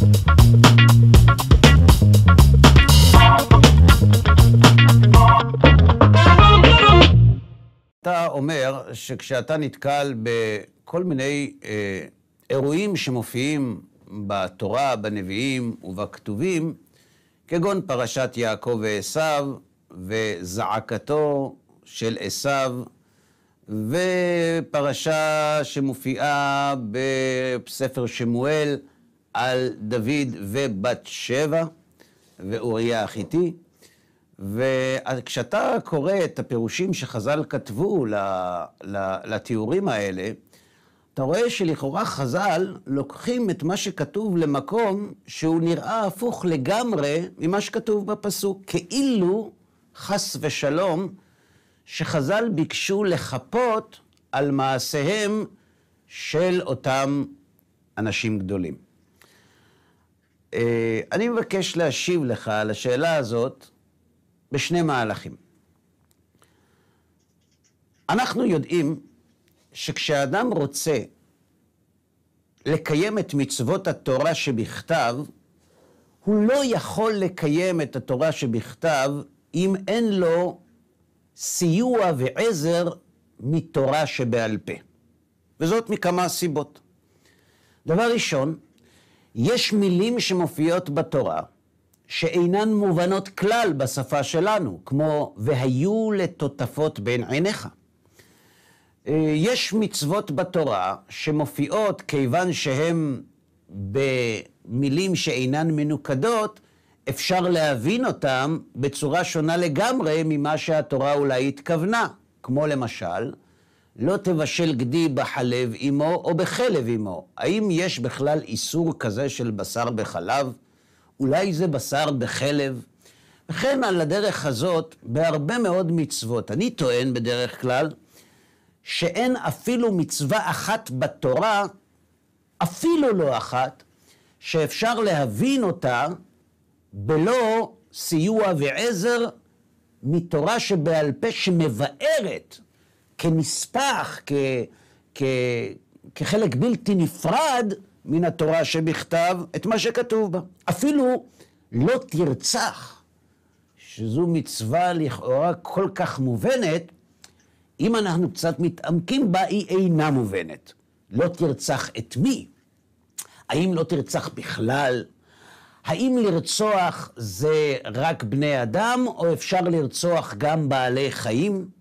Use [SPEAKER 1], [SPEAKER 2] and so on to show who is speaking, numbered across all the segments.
[SPEAKER 1] אתה אומר שכשאתה נתקל בכל מיני אה, אירועים שמופיעים בתורה, בנביאים ובכתובים, כגון פרשת יעקב ועשיו וזעקתו של עשיו, ופרשה שמופיעה בספר שמואל על דוד ובת שבע ואוריה החיתי. וכשאתה קורא את הפירושים שחז"ל כתבו לתיאורים האלה, אתה רואה שלכאורה חז"ל לוקחים את מה שכתוב למקום שהוא נראה הפוך לגמרי ממה שכתוב בפסוק, כאילו, חס ושלום, שחז"ל ביקשו לחפות על מעשיהם של אותם אנשים גדולים. אה, אני מבקש להשיב לך על השאלה הזאת בשני מהלכים. אנחנו יודעים שכשאדם רוצה לקיים את מצוות התורה שבכתב, הוא לא יכול לקיים את התורה שבכתב אם אין לו סיוע ועזר מתורה שבעל פה. וזאת מכמה סיבות. דבר ראשון, יש מילים שמופיעות בתורה שאינן מובנות כלל בשפה שלנו, כמו והיו לטוטפות בין עיניך. אה, יש מצוות בתורה שמופיעות כיוון שהן במילים שאינן מנוקדות, אפשר להבין אותן בצורה שונה לגמרי ממה שהתורה אולי התכוונה. כמו למשל, לא תבשל גדי בחלב עמו או בחלב עמו. האם יש בכלל איסור כזה של בשר בחלב? אולי זה בשר בחלב. וכן על הדרך הזאת, בהרבה מאוד מצוות. אני טוען בדרך כלל שאין אפילו מצווה אחת בתורה, אפילו לא אחת, שאפשר להבין אותה בלא סיוע ועזר מתורה שבעל פה שמבארת כנספח, כ, כ, כחלק בלתי נפרד מן התורה שבכתב את מה שכתוב בה. אפילו לא תרצח, שזו מצווה לכאורה כל כך מובנת, אם אנחנו קצת מתעמקים בה, היא אינה מובנת. לא תרצח את מי? האם לא תרצח בכלל? האם לרצוח זה רק בני אדם, או אפשר לרצוח גם בעלי חיים?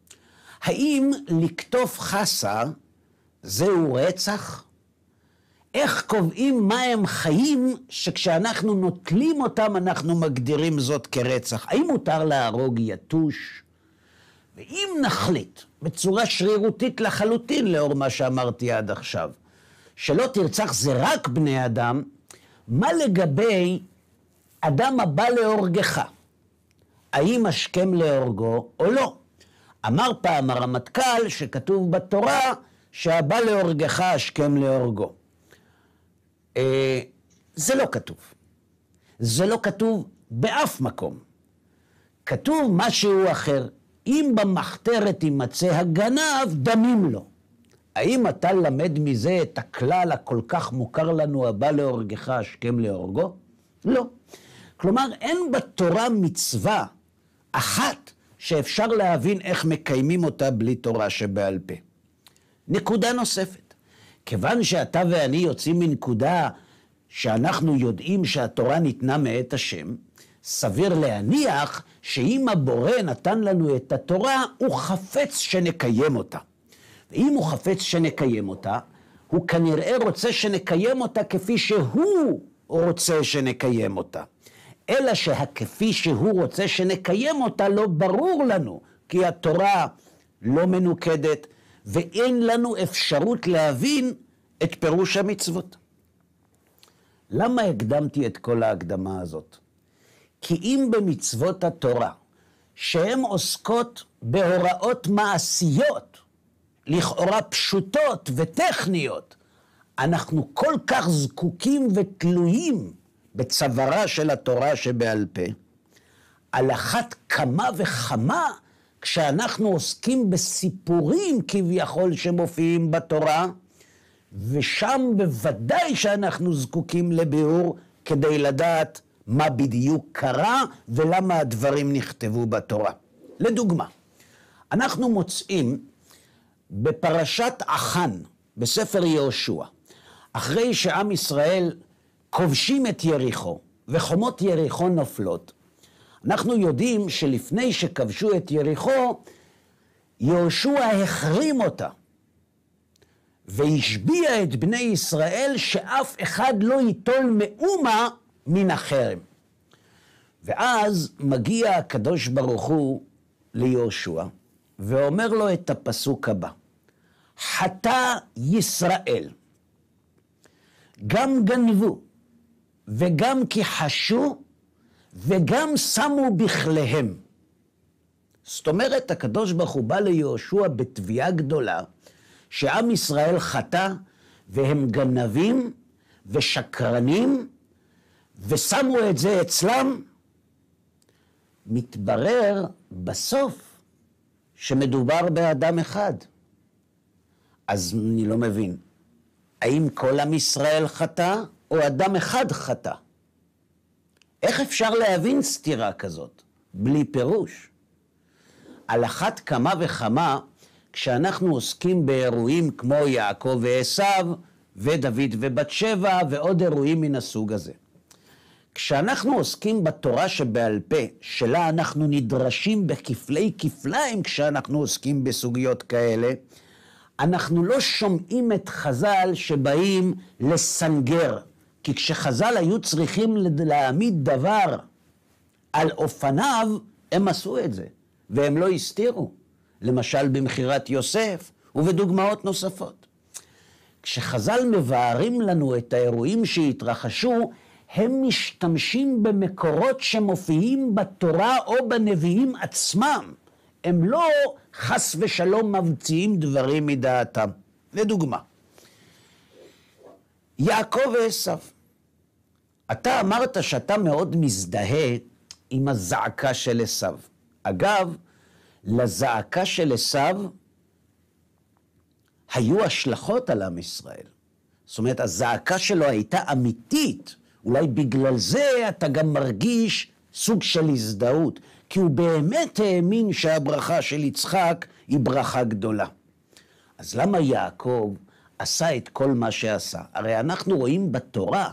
[SPEAKER 1] האם לקטוף חסה זהו רצח? איך קובעים מה הם חיים שכשאנחנו נוטלים אותם אנחנו מגדירים זאת כרצח? האם מותר להרוג יתוש? ואם נחליט בצורה שרירותית לחלוטין לאור מה שאמרתי עד עכשיו, שלא תרצח זה רק בני אדם, מה לגבי אדם הבא להורגך? האם השכם להורגו או לא? אמר פעם הרמטכ"ל שכתוב בתורה שהבא להורגך השכם להורגו. אה, זה לא כתוב. זה לא כתוב באף מקום. כתוב משהו אחר. אם במחתרת יימצא הגנב, דמים לו. האם אתה למד מזה את הכלל הכל כך מוכר לנו, הבא להורגך, השכם להורגו? לא. כלומר, אין בתורה מצווה אחת שאפשר להבין איך מקיימים אותה בלי תורה שבעל פה. נקודה נוספת. כיוון שאתה ואני יוצאים מנקודה שאנחנו יודעים שהתורה ניתנה מאת השם, סביר להניח שאם הבורא נתן לנו את התורה, הוא חפץ שנקיים אותה. ואם הוא חפץ שנקיים אותה, הוא כנראה רוצה שנקיים אותה כפי שהוא רוצה שנקיים אותה. אלא שהכפי שהוא רוצה שנקיים אותה לא ברור לנו, כי התורה לא מנוקדת, ואין לנו אפשרות להבין את פירוש המצוות. למה הקדמתי את כל ההקדמה הזאת? כי אם במצוות התורה, שהן עוסקות בהוראות מעשיות, לכאורה פשוטות וטכניות, אנחנו כל כך זקוקים ותלויים בצווארה של התורה שבעל פה, על אחת כמה וכמה כשאנחנו עוסקים בסיפורים כביכול שמופיעים בתורה, ושם בוודאי שאנחנו זקוקים לביאור, כדי לדעת מה בדיוק קרה ולמה הדברים נכתבו בתורה. לדוגמה, אנחנו מוצאים בפרשת אחן, בספר יהושע, אחרי שעם ישראל כובשים את יריחו וחומות יריחו נופלות, אנחנו יודעים שלפני שכבשו את יריחו, יהושע החרים אותה והשביע את בני ישראל שאף אחד לא ייטול מאומה מן החרם. ואז מגיע הקדוש ברוך הוא ליהושע ואומר לו את הפסוק הבא: חטא ישראל, גם גנבו וגם כיחשו וגם שמו בכליהם. זאת אומרת, הקדוש ברוך הוא בא ליהושע בתביעה גדולה, שעם ישראל חטא, והם גנבים ושקרנים, ושמו את זה אצלם. מתברר בסוף שמדובר באדם אחד. אז אני לא מבין, האם כל עם ישראל חטא, או אדם אחד חטא? איך אפשר להבין סתירה כזאת בלי פירוש? על אחת כמה וכמה כשאנחנו עוסקים באירועים כמו יעקב ועשו ודוד ובת שבע ועוד אירועים מן הסוג הזה. כשאנחנו עוסקים בתורה שבעל פה, שלה אנחנו נדרשים בכפלי כפליים כשאנחנו עוסקים בסוגיות כאלה, אנחנו לא שומעים את חז"ל שבאים לסנגר, כי כשחז"ל היו צריכים להעמיד דבר על אופניו, הם עשו את זה, והם לא הסתירו. למשל במכירת יוסף ובדוגמאות נוספות. כשחז"ל מבארים לנו את האירועים שהתרחשו, הם משתמשים במקורות שמופיעים בתורה או בנביאים עצמם. הם לא חס ושלום ממציאים דברים מדעתם. לדוגמה, יעקב ועשו. אתה אמרת שאתה מאוד מזדהה עם הזעקה של עשו. אגב, לזעקה של עשו היו השלכות על עם ישראל. זאת אומרת, הזעקה שלו הייתה אמיתית. אולי בגלל זה אתה גם מרגיש סוג של הזדהות, כי הוא באמת האמין שהברכה של יצחק היא ברכה גדולה. אז למה יעקב עשה את כל מה שעשה. הרי אנחנו רואים בתורה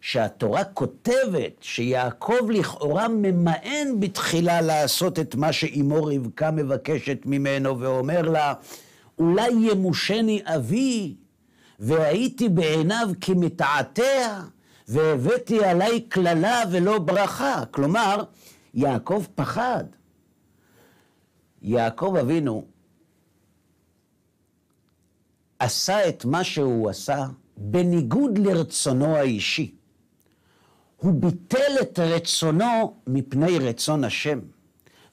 [SPEAKER 1] שהתורה כותבת שיעקב לכאורה ממאן בתחילה לעשות את מה שאימו רבקה מבקשת ממנו ואומר לה, אולי ימושני אבי, והייתי בעיניו כמתעתע, והבאתי עליי קללה ולא ברכה. כלומר, יעקב פחד. יעקב אבינו עשה את מה שהוא עשה בניגוד לרצונו האישי. הוא ביטל את רצונו מפני רצון השם.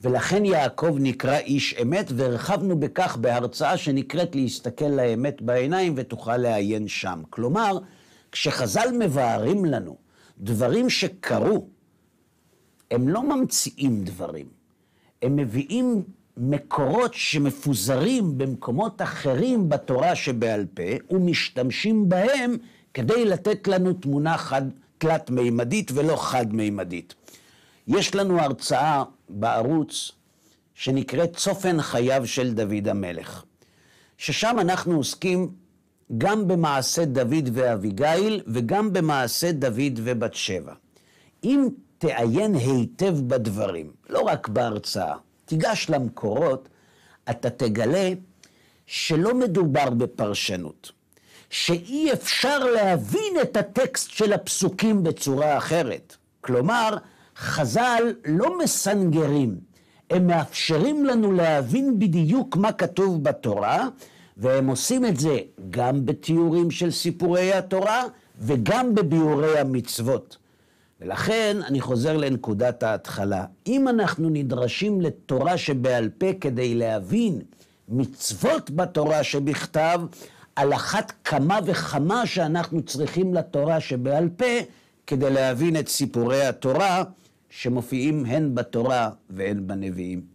[SPEAKER 1] ולכן יעקב נקרא איש אמת, והרחבנו בכך בהרצאה שנקראת להסתכל לאמת בעיניים ותוכל לעיין שם. כלומר, כשחז"ל מבארים לנו דברים שקרו, הם לא ממציאים דברים, הם מביאים מקורות שמפוזרים במקומות אחרים בתורה שבעל פה, ומשתמשים בהם כדי לתת לנו תמונה חד, תלת-מימדית ולא חד-מימדית. יש לנו הרצאה בערוץ שנקראת צופן חייו של דוד המלך, ששם אנחנו עוסקים גם במעשה דוד ואביגיל וגם במעשה דוד ובת שבע. אם תעיין היטב בדברים, לא רק בהרצאה, תיגש למקורות, אתה תגלה שלא מדובר בפרשנות, שאי אפשר להבין את הטקסט של הפסוקים בצורה אחרת. כלומר, חז"ל לא מסנגרים, הם מאפשרים לנו להבין בדיוק מה כתוב בתורה, והם עושים את זה גם בתיאורים של סיפורי התורה וגם בביאורי המצוות. ולכן אני חוזר לנקודת ההתחלה. אם אנחנו נדרשים לתורה שבעל פה כדי להבין מצוות בתורה שבכתב, על אחת כמה וכמה שאנחנו צריכים לתורה שבעל פה כדי להבין את סיפורי התורה שמופיעים הן בתורה והן בנביאים.